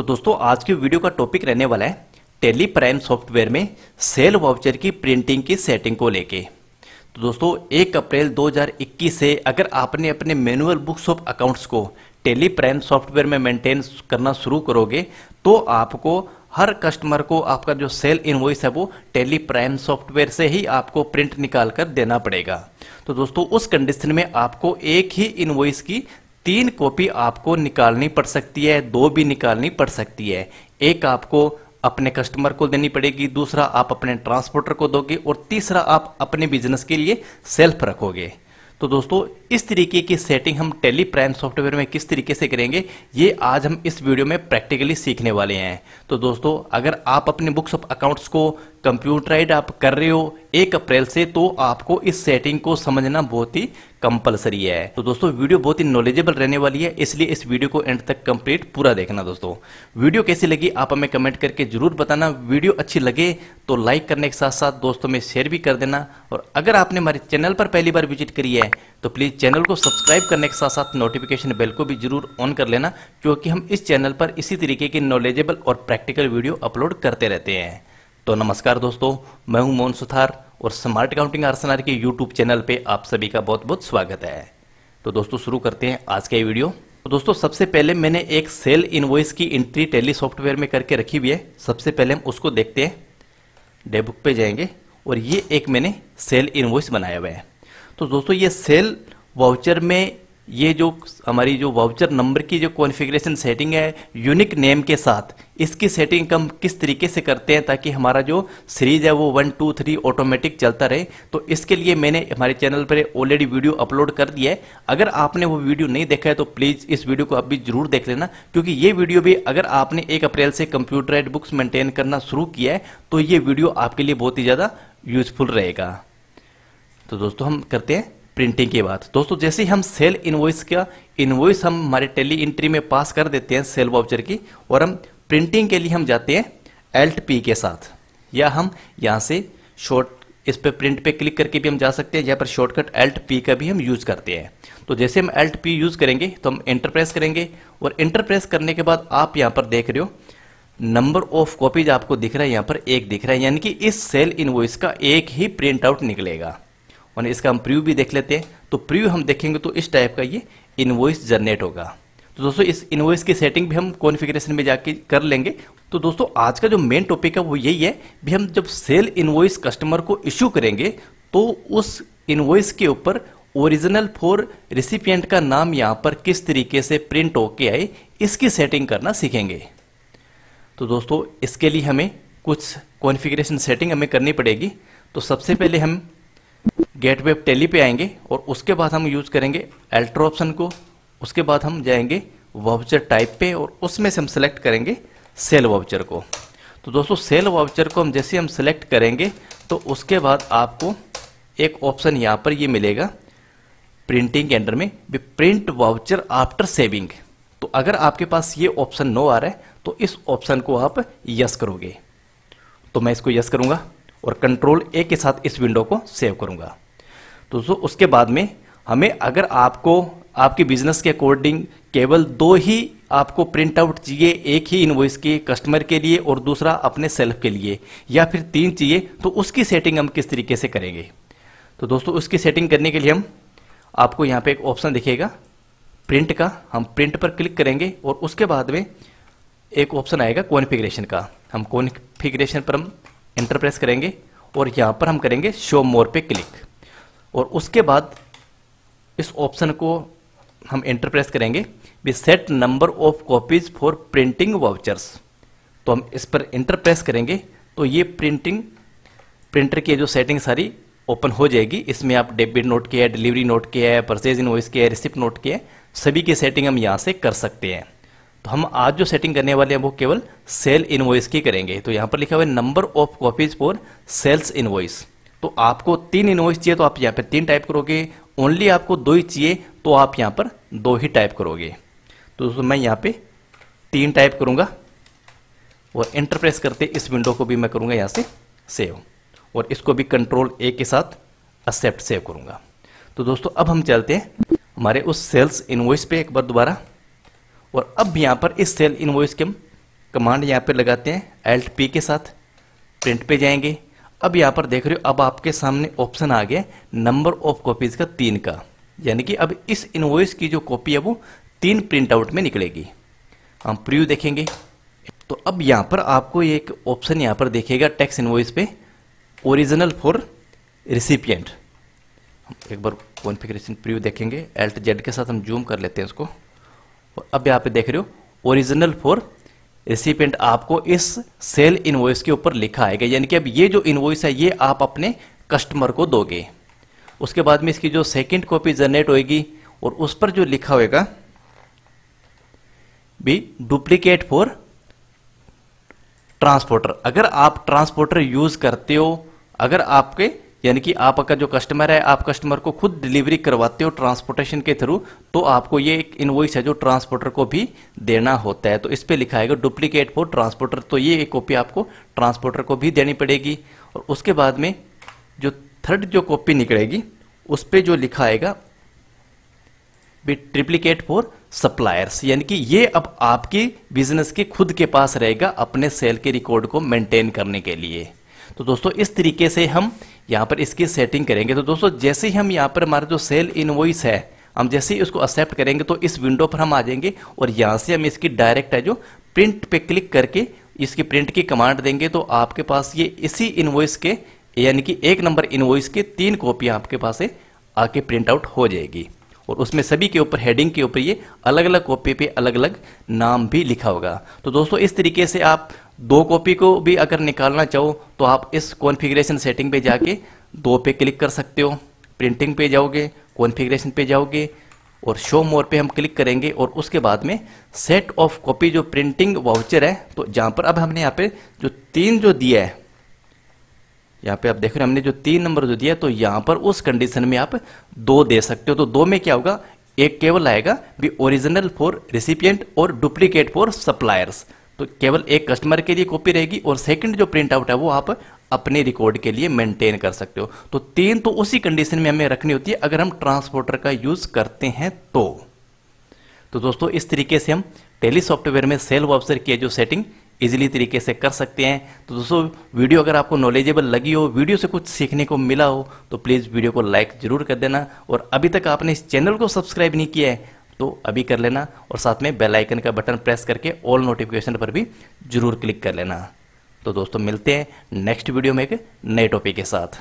तो दोस्तों, आज की वीडियो का टॉपिक रहने वाला है टेली प्राइम सॉफ्टवेयर में सेल वाउचर की प्रिंटिंग की सेटिंग को लेके। तो दोस्तों 1 अप्रैल 2021 से अगर आपने अपने मैनुअल बुक्स ऑफ़ अकाउंट्स को टेली प्राइम सॉफ्टवेयर में मेंटेन करना शुरू करोगे तो आपको हर कस्टमर को आपका जो सेल इनवॉइस है वो टेली प्राइम सॉफ्टवेयर से ही आपको प्रिंट निकाल कर देना पड़ेगा। तो दोस्तों, उस कंडीशन में आपको एक ही इनवॉइस की तीन कॉपी आपको निकालनी पड़ सकती है, दो भी निकालनी पड़ सकती है। एक आपको अपने कस्टमर को देनी पड़ेगी, दूसरा आप अपने ट्रांसपोर्टर को दोगे और तीसरा आप अपने बिज़नेस के लिए सेल्फ रखोगे। तो दोस्तों, इस तरीके की सेटिंग हम टेली प्राइम सॉफ्टवेयर में किस तरीके से करेंगे, ये आज हम इस वीडियो में प्रैक्टिकली सीखने वाले हैं। तो दोस्तों, अगर आप अपने बुक्स ऑफ़ अकाउंट्स को कंप्यूटराइड आप कर रहे हो एक अप्रैल से तो आपको इस सेटिंग को समझना बहुत ही कंपलसरी है। तो दोस्तों वीडियो बहुत ही नॉलेजेबल रहने वाली है, इसलिए इस वीडियो को एंड तक कंप्लीट पूरा देखना दोस्तों। वीडियो कैसी लगी, आप हमें कमेंट करके ज़रूर बताना। वीडियो अच्छी लगे तो लाइक करने के साथ साथ दोस्तों में शेयर भी कर देना। और अगर आपने हमारे चैनल पर पहली बार विज़िट करी है तो प्लीज़ चैनल को सब्सक्राइब करने के साथ साथ नोटिफिकेशन बेल को भी ज़रूर ऑन कर लेना, क्योंकि हम इस चैनल पर इसी तरीके की नॉलेजेबल और प्रैक्टिकल वीडियो अपलोड करते रहते हैं। तो नमस्कार दोस्तों, मैं हूँ मोहन सुथार और स्मार्ट अकाउंटिंग आरसनार के यूट्यूब चैनल पे आप सभी का बहुत बहुत स्वागत है। तो दोस्तों, शुरू करते हैं आज का ये वीडियो। तो दोस्तों, सबसे पहले मैंने एक सेल इनवॉइस की एंट्री टेली सॉफ्टवेयर में करके रखी हुई है। सबसे पहले हम उसको देखते हैं। डेबुक पे जाएँगे और ये एक मैंने सेल इनवॉइस बनाया हुआ है। तो दोस्तों, ये सेल वाउचर में ये जो हमारी जो वाउचर नंबर की जो कॉन्फ़िगरेशन सेटिंग है यूनिक नेम के साथ, इसकी सेटिंग हम किस तरीके से करते हैं ताकि हमारा जो सीरीज़ है वो वन टू थ्री ऑटोमेटिक चलता रहे। तो इसके लिए मैंने हमारे चैनल पर ऑलरेडी वीडियो अपलोड कर दिया है। अगर आपने वो वीडियो नहीं देखा है तो प्लीज़ इस वीडियो को अभी ज़रूर देख लेना, क्योंकि ये वीडियो भी अगर आपने एक अप्रैल से कंप्यूटराइड बुक्स मेंटेन करना शुरू किया है तो ये वीडियो आपके लिए बहुत ही ज़्यादा यूजफुल रहेगा। तो दोस्तों, हम करते हैं प्रिंटिंग की बात। दोस्तों, जैसे हम सेल इनवॉइस का इनवॉइस हम हमारे टेली एंट्री में पास कर देते हैं सेल वाउचर की, और हम प्रिंटिंग के लिए हम जाते हैं एल्ट पी के साथ। या हम यहाँ से शॉर्ट इस पर प्रिंट पे क्लिक करके भी हम जा सकते हैं यहाँ पर शॉर्टकट एल्ट पी का भी हम यूज़ करते हैं। तो जैसे हम एल्ट पी यूज़ करेंगे तो हम इंटरप्रेस करेंगे, और इंटरप्रेस करने के बाद आप यहाँ पर देख रहे हो नंबर ऑफ़ कॉपीज आपको दिख रहा है, यहाँ पर एक दिख रहा है, यानी कि इस सेल इनवॉइस का एक ही प्रिंट आउट निकलेगा। और इसका हम प्रीव्यू भी देख लेते हैं। तो प्रीव्यू हम देखेंगे तो इस टाइप का ये इनवॉइस जनरेट होगा। तो दोस्तों, इस इनवॉइस की सेटिंग भी हम कॉन्फ़िगरेशन में जाके कर लेंगे। तो दोस्तों, आज का जो मेन टॉपिक है वो यही है भी हम जब सेल इनवॉइस कस्टमर को इश्यू करेंगे तो उस इनवॉइस के ऊपर ओरिजिनल फॉर रिसिपियंट का नाम यहाँ पर किस तरीके से प्रिंट होके आए, इसकी सेटिंग करना सीखेंगे। तो दोस्तों, इसके लिए हमें कुछ कॉन्फ़िगरेशन सेटिंग हमें करनी पड़ेगी। तो सबसे पहले हम गेट वेब टेली पे आएँगे और उसके बाद हम यूज़ करेंगे अल्ट्रा ऑप्शन को, उसके बाद हम जाएँगे वाउचर टाइप पे और उसमें से हम सेलेक्ट करेंगे सेल वाउचर को। तो दोस्तों, सेल वाउचर को हम जैसे हम सेलेक्ट करेंगे तो उसके बाद आपको एक ऑप्शन यहाँ पर ये मिलेगा प्रिंटिंग के अंडर में भी प्रिंट वाउचर आफ्टर सेविंग। तो अगर आपके पास ये ऑप्शन नो आ रहा है तो इस ऑप्शन को आप यस करोगे। तो मैं इसको यस करूँगा और कंट्रोल ए के साथ इस विंडो को सेव करूँगा। दोस्तों उसके बाद में हमें अगर आपको, आपके बिज़नेस के अकॉर्डिंग केवल दो ही आपको प्रिंट आउट चाहिए, एक ही इनवॉइस के कस्टमर के लिए और दूसरा अपने सेल्फ के लिए, या फिर तीन चाहिए तो उसकी सेटिंग हम किस तरीके से करेंगे? तो दोस्तों, उसकी सेटिंग करने के लिए हम, आपको यहाँ पे एक ऑप्शन दिखेगा प्रिंट का। हम प्रिंट पर क्लिक करेंगे और उसके बाद में एक ऑप्शन आएगा कॉन्फ़िगरेशन का। हम कॉन्फ़िगरेशन पर हम इंटरप्रेस करेंगे और यहाँ पर हम करेंगे शो मोर पे क्लिक और उसके बाद इस ऑप्शन को हम इंटरप्रेस करेंगे। B set number of copies for printing vouchers तो हम इस पर इंटरप्रेस करेंगे। तो ये प्रिंटिंग प्रिंटर की जो सेटिंग सारी ओपन हो जाएगी। इसमें आप डेबिट नोट के है डिलीवरी नोट के है परचेज इन इनवॉइस के है रिसिप्ट नोट के है, सभी की सेटिंग हम यहाँ से कर सकते हैं। तो हम आज जो सेटिंग करने वाले हैं वो केवल सेल इनवॉइस की करेंगे। तो यहाँ पर लिखा हुआ है number of copies for sales invoice तो आपको तीन इनवॉइस चाहिए तो आप यहाँ पर तीन टाइप करोगे। ओनली आपको दो ही चाहिए तो आप यहाँ पर दो ही टाइप करोगे। तो दोस्तों, मैं यहाँ पे तीन टाइप करूँगा। और इंटरप्रेस करते इस विंडो को भी मैं करूँगा यहाँ से सेव और इसको भी कंट्रोल ए के साथ एक्सेप्ट सेव करूँगा। तो दोस्तों, अब हम चलते हैं हमारे उस सेल्स इनवॉइस पे एक बार दोबारा। और अब यहाँ पर इस सेल इनवॉइस के हम कमांड यहाँ पर लगाते हैं एल्ट पी के साथ। प्रिंट पे जाएँगे। अब यहाँ पर देख रहे हो, अब आपके सामने ऑप्शन आ गया नंबर ऑफ़ कॉपीज का तीन का। यानी कि अब इस इनवॉइस की जो कॉपी है वो तीन प्रिंट आउट में निकलेगी। हम प्रिव्यू देखेंगे। तो अब यहाँ पर आपको एक ऑप्शन यहाँ पर देखेगा टैक्स इनवॉइस पे ओरिजिनल फॉर रिसिपियंट एक बार कॉन्फ़िगरेशन प्रीव्यू देखेंगे। एल्ट जेड के साथ हम जूम कर लेते हैं उसको। और अब यहाँ पे देख रहे हो ओरिजिनल फॉर रिसिपेंट आपको इस सेल इनवॉइस के ऊपर लिखा आएगा। यानी कि अब ये जो इनवॉइस है, ये आप अपने कस्टमर को दोगे। उसके बाद में इसकी जो सेकंड कॉपी जनरेट होएगी और उस पर जो लिखा होएगा बी डुप्लीकेट फॉर ट्रांसपोर्टर अगर आप ट्रांसपोर्टर यूज़ करते हो, अगर आपके यानी कि आपका जो कस्टमर है, आप कस्टमर को खुद डिलीवरी करवाते हो ट्रांसपोर्टेशन के थ्रू तो आपको ये एक इनवॉइस है जो ट्रांसपोर्टर को भी देना होता है। तो इस पर लिखा है डुप्लीकेट फॉर ट्रांसपोर्टर तो ये एक कॉपी आपको ट्रांसपोर्टर को भी देनी पड़ेगी। और उसके बाद में जो थर्ड जो कॉपी निकलेगी, उस पर जो लिखा आएगा ट्रिप्लीकेट फॉर सप्लायर्स यानी कि ये अब आपकी बिज़नेस के खुद के पास रहेगा अपने सेल के रिकॉर्ड को मेंटेन करने के लिए। तो दोस्तों, इस तरीके से हम यहाँ पर इसकी सेटिंग करेंगे। तो दोस्तों, जैसे ही हम यहाँ पर हमारा जो सेल इनवॉइस है, हम जैसे ही उसको एक्सेप्ट करेंगे तो इस विंडो पर हम आ जाएँगे और यहाँ से हम इसकी डायरेक्ट है जो प्रिंट पे क्लिक करके इसकी प्रिंट की कमांड देंगे। तो आपके पास ये इसी इनवॉइस के, यानी कि एक नंबर इनवॉइस के तीन कॉपियाँ आपके पास आके प्रिंट आउट हो जाएगी। और उसमें सभी के ऊपर हेडिंग के ऊपर ये अलग अलग कॉपी पे अलग अलग नाम भी लिखा होगा। तो दोस्तों, इस तरीके से आप दो कॉपी को भी अगर निकालना चाहो तो आप इस कॉन्फ़िगरेशन सेटिंग पे जाके दो पे क्लिक कर सकते हो। प्रिंटिंग पे जाओगे कॉन्फ़िगरेशन पे जाओगे, और शो मोर पे हम क्लिक करेंगे, और उसके बाद में सेट ऑफ़ कॉपी जो प्रिंटिंग वाउचर है तो जहाँ पर अब हमने यहाँ पे जो तीन जो दिया है यहाँ पे आप देख रहे हैं, हमने जो तीन नंबर जो दिया तो यहाँ पर उस कंडीशन में आप दो दे सकते हो। तो दो में क्या होगा? एक केवल आएगा, भी ओरिजिनल फॉर रिसिपियंट और डुप्लीकेट फॉर सप्लायर्स तो केवल एक कस्टमर के लिए कॉपी रहेगी और सेकंड जो प्रिंट आउट है, वो आप अपने रिकॉर्ड के लिए मेंटेन कर सकते हो। तो तीन तो उसी कंडीशन में हमें रखनी होती है, अगर हम ट्रांसपोर्टर का यूज़ करते हैं तो। तो दोस्तों, इस तरीके से हम टेली सॉफ्टवेयर में सेल वाउचर की जो सेटिंग इजीली तरीके से कर सकते हैं। तो दोस्तों, वीडियो अगर आपको नॉलेजेबल लगी हो, वीडियो से कुछ सीखने को मिला हो तो प्लीज़ वीडियो को लाइक ज़रूर कर देना। और अभी तक आपने इस चैनल को सब्सक्राइब नहीं किया है तो अभी कर लेना और साथ में बेल आइकन का बटन प्रेस करके ऑल नोटिफिकेशन पर भी ज़रूर क्लिक कर लेना। तो दोस्तों, मिलते हैं नेक्स्ट वीडियो में एक नए टॉपिक के साथ।